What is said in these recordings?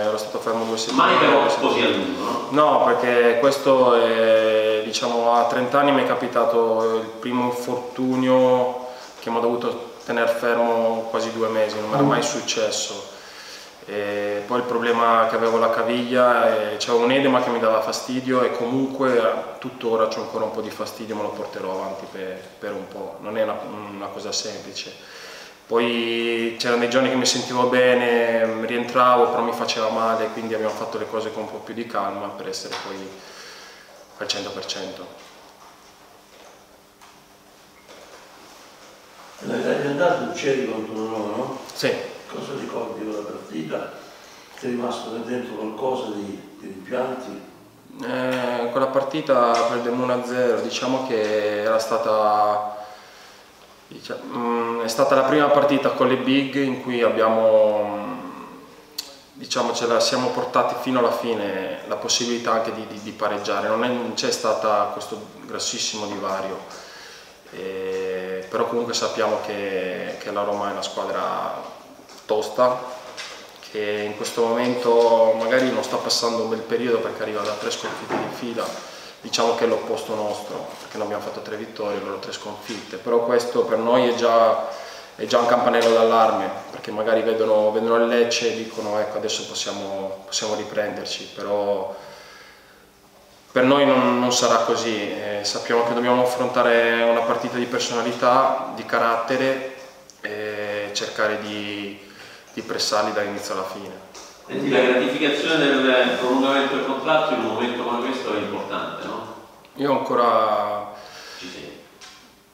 Ero stato fermo due settimane. Mai però così a lungo, no? Perché questo è, diciamo, a 30 anni mi è capitato il primo infortunio che mi ha dovuto tenere fermo quasi due mesi, non mi era mai successo. E poi il problema che avevo la caviglia, c'era un edema che mi dava fastidio e comunque tuttora ho ancora un po' di fastidio, ma lo porterò avanti per, per un po', non è una, una cosa semplice. Poi c'erano dei giorni che mi sentivo bene, rientravo, però mi faceva male, quindi abbiamo fatto le cose con un po' più di calma per essere poi al 100%. Nell'Italia di andata c'eri contro loro, no? Sì. Cosa ricordi quella partita? Ti è rimasto dentro qualcosa di, di rimpianti? Eh, quella partita perdemmo 1-0, diciamo che era stata, diciamo, è stata la prima partita con le big in cui abbiamo, diciamo, ce la siamo portati fino alla fine la possibilità anche di, di, di pareggiare, non c'è stato questo grossissimo divario, eh, però comunque sappiamo che, che la Roma è una squadra tosta che in questo momento magari non sta passando un bel periodo perché arriva da tre sconfitte di fila diciamo che è l'opposto nostro perché noi abbiamo fatto tre vittorie, loro tre sconfitte però questo per noi è già, è già un campanello d'allarme perché magari vedono, vedono, il Lecce e dicono ecco adesso possiamo, possiamo riprenderci però per noi non, non sarà così eh, sappiamo che dobbiamo affrontare una partita di personalità, di carattere e cercare di di pressarli dall'inizio alla fine. Senti, la gratificazione del prolungamento del contratto in un momento come questo è importante, no? Io ancora... Ci sei.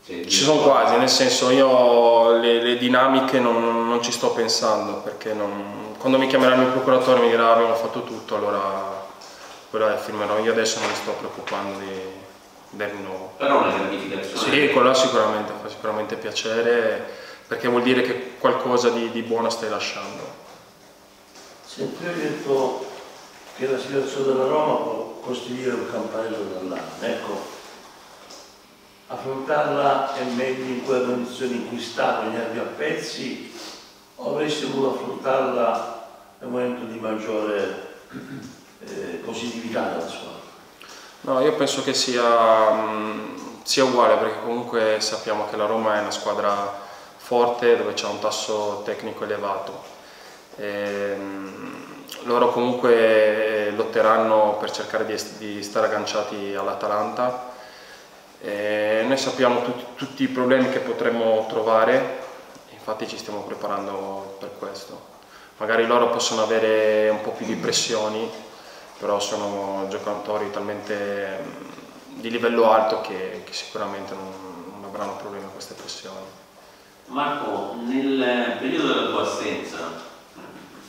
sei ci sono quasi, nel senso io le, le dinamiche non, non, ci sto pensando perché non, quando mi chiamerà il mio procuratore mi dirà abbiamo fatto tutto, allora quella firmerò. Io adesso non mi sto preoccupando di, del rinnovo. Però una gratificazione. Sì, quello sicuramente fa sicuramente piacere perché vuol dire che qualcosa di, di buono stai lasciando. Hai detto che la situazione della Roma può costituire un campanello dell'allarme, ecco, affrontarla è meglio in quelle condizioni in cui sta, con gli nervi a pezzi, o avresti voluto affrontarla nel momento di maggiore eh, positività della squadra? No, io penso che sia, mh, sia uguale perché comunque sappiamo che la Roma è una squadra forte dove c'è un tasso tecnico elevato. Ehm, loro comunque eh, lotteranno per cercare di, di stare agganciati all'Atalanta. Noi sappiamo tutti, tutti i problemi che potremmo trovare, infatti ci stiamo preparando per questo. Magari loro possono avere un po' più di pressioni, però sono giocatori talmente di livello alto che, che sicuramente non, non avranno problemi con queste pressioni. Marco, nel periodo della tua assenza,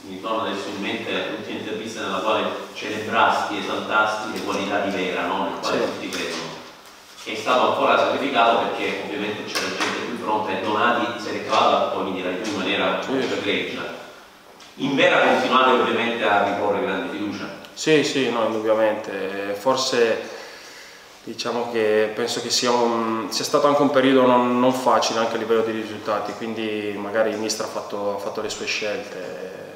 mi torna adesso in mente l'ultima intervista nella quale celebrasti, esaltasti le qualità di Vera, no? nel quale sì. tutti credono. È stato ancora sacrificato perché ovviamente c'era gente più pronta e Donati se ne cava, poi tu in maniera egregia. In Vera continuate ovviamente a riporre grande fiducia? Sì, sì, no, indubbiamente. Forse diciamo che penso che sia, un, sia, stato anche un periodo non, non, facile anche a livello di risultati, quindi magari il mister ha fatto, ha fatto le sue scelte,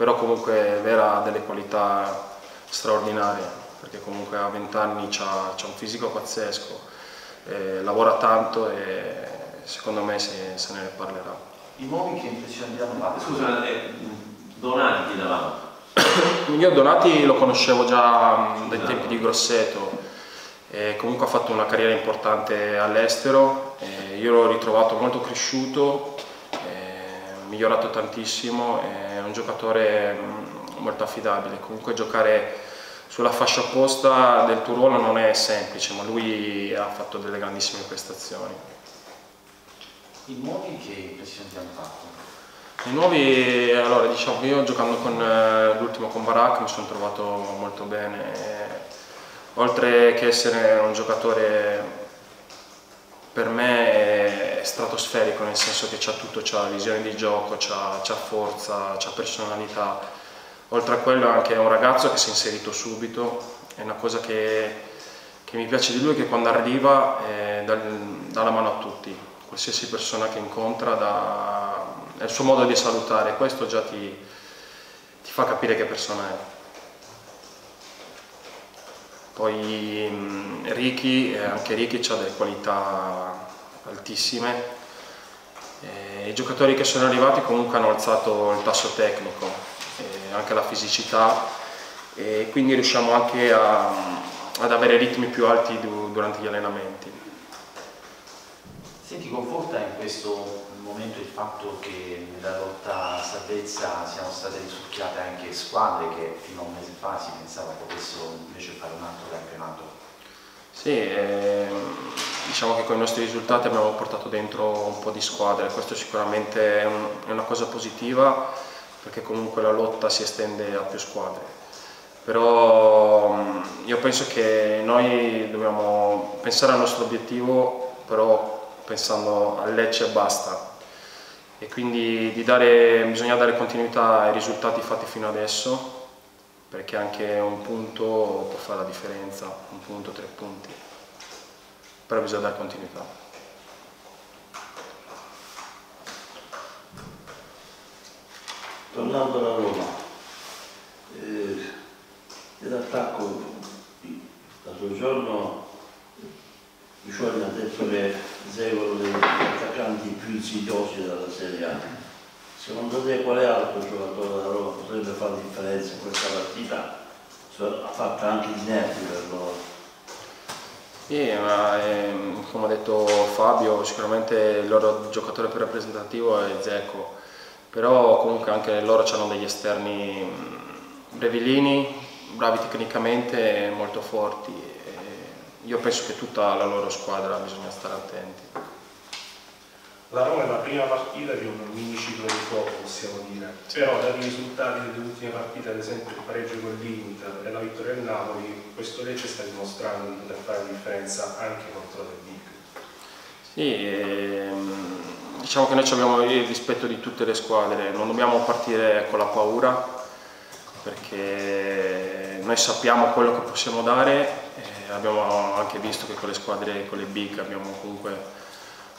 però comunque Vera ha delle qualità straordinarie, perché comunque a 20 anni ha un fisico pazzesco, eh, lavora tanto e secondo me se, se, ne parlerà. I nuovi che ti hanno fatto? Scusa, eh, Donati ti davamo? Io Donati lo conoscevo già dai tempi di Grosseto, eh, comunque ha fatto una carriera importante all'estero, io l'ho ritrovato molto cresciuto, migliorato tantissimo, è un giocatore mm, molto affidabile, comunque giocare sulla fascia opposta del tuo ruolo non è semplice, ma lui ha fatto delle grandissime prestazioni. I nuovi che impressioni ti hanno fatto? I nuovi, allora diciamo io giocando con eh, l'ultimo con Barak mi sono trovato molto bene oltre che essere un giocatore per me stratosferico nel senso che c'ha tutto, c'ha visione di gioco, c'ha, forza, c'ha personalità. Oltre a quello è anche un ragazzo che si è inserito subito. È una cosa che, che mi piace di lui che quando arriva eh, dà, dà, la mano a tutti. Qualsiasi persona che incontra dà, è il suo modo di salutare. Questo già ti, ti fa capire che persona è. Poi mh, Ricky, eh, anche Ricky ha delle qualità altissime. Eh, I giocatori che sono arrivati comunque hanno alzato il tasso tecnico, eh, anche la fisicità e quindi riusciamo anche a, ad avere ritmi più alti durante gli allenamenti. Senti, conforta in questo momento il fatto che nella lotta salvezza siano state risucchiate anche squadre che fino a un mese fa si pensava potessero invece fare un altro campionato? Sì, ehm, diciamo che con i nostri risultati abbiamo portato dentro un po' di squadre, questo sicuramente è, un, è una cosa positiva perché comunque la lotta si estende a più squadre. Però io penso che noi dobbiamo pensare al nostro obiettivo, però pensando al Lecce e basta. E quindi dare, bisogna dare continuità ai risultati fatti fino adesso, perché anche un punto può fare la differenza, un punto, tre punti. Però bisogna dare continuità. Tornando alla Roma, eh, nell'attacco l'altro giorno Michel ha detto che sei uno degli attaccanti più insidiosi della Serie A. Secondo te quale altro giocatore della Roma potrebbe fare differenza in questa partita? Ha fatto anche di nervi per loro. Sì, ma ehm, come ha detto Fabio, sicuramente il loro giocatore più rappresentativo è Zecco, però comunque anche loro hanno degli esterni brevillini, bravi tecnicamente e molto forti io penso che tutta la loro squadra bisogna stare attenti. La Roma è la prima partita di un mini ciclo di fuoco, possiamo dire, però dai risultati delle ultime partite, ad esempio il pareggio con l'Inter e la vittoria del Napoli, questo Lecce sta dimostrando di poter fare la differenza anche contro le big. Sì, ehm, diciamo che noi abbiamo il rispetto di tutte le squadre, non dobbiamo partire con la paura perché noi sappiamo quello che possiamo dare abbiamo anche visto che con le squadre, con le big abbiamo comunque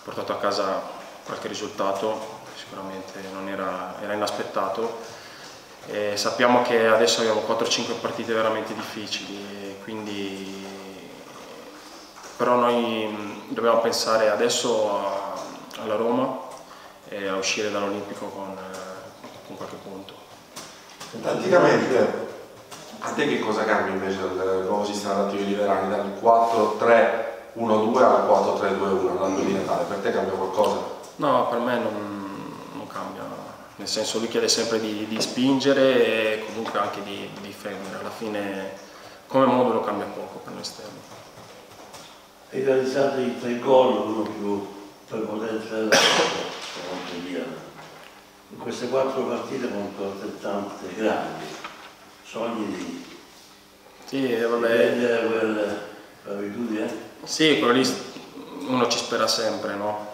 portato a casa qualche risultato, sicuramente non era, era inaspettato. E sappiamo che adesso abbiamo 4-5 partite veramente difficili, quindi però noi dobbiamo pensare adesso a, alla Roma e a uscire dall'Olimpico con, con qualche punto. Praticamente a te che cosa cambia invece dal nuovo sistema di Verani, dal 4-3-1-2 al 4-3-2-1 andando di Natale? Per te cambia qualcosa? No, per me non, non cambia, nel senso lui chiede sempre di, di spingere e comunque anche di, di, difendere, alla fine come modulo cambia poco per noi esterni. Hai realizzato i tre gol, uno più prepotente dell'altro. In queste quattro partite contro altrettante grandi sogni di, sì, eh, vabbè. prendere quell'abitudine? Sì, quello lì uno ci spera sempre, no?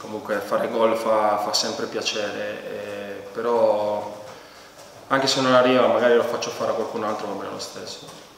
Comunque fare gol fa, fa sempre piacere, eh, però anche se non arriva magari lo faccio fare a qualcun altro va bene lo stesso.